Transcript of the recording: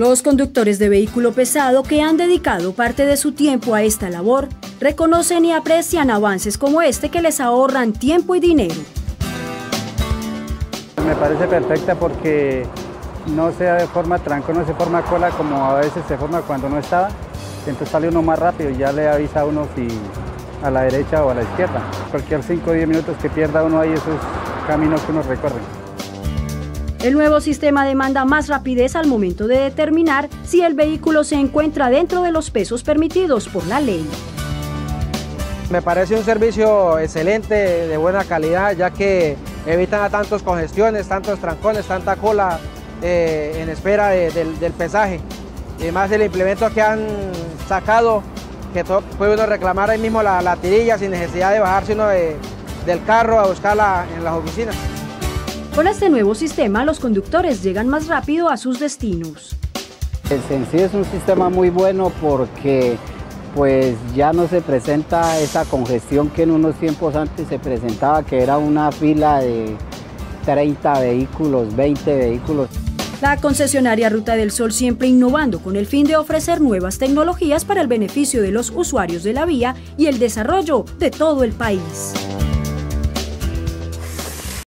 Los conductores de vehículo pesado que han dedicado parte de su tiempo a esta labor reconocen y aprecian avances como este que les ahorran tiempo y dinero. Me parece perfecta porque no se forma tranco, no se forma cola como a veces se forma cuando no estaba. Entonces sale uno más rápido y ya le avisa a uno si a la derecha o a la izquierda. Cualquier 5 o 10 minutos que pierda uno ahí esos caminos que uno recorre. El nuevo sistema demanda más rapidez al momento de determinar si el vehículo se encuentra dentro de los pesos permitidos por la ley. Me parece un servicio excelente, de buena calidad, ya que evitan a tantos congestiones, tantos trancones, tanta cola eh, en espera del, pesaje. Y más el implemento que han sacado, que puede uno reclamar ahí mismo la, tirilla sin necesidad de bajarse uno del carro a buscarla en las oficinas. Con este nuevo sistema, los conductores llegan más rápido a sus destinos. En sí es un sistema muy bueno porque pues ya no se presenta esa congestión que en unos tiempos antes se presentaba, que era una fila de 30 vehículos, 20 vehículos. La concesionaria Ruta del Sol siempre innovando con el fin de ofrecer nuevas tecnologías para el beneficio de los usuarios de la vía y el desarrollo de todo el país.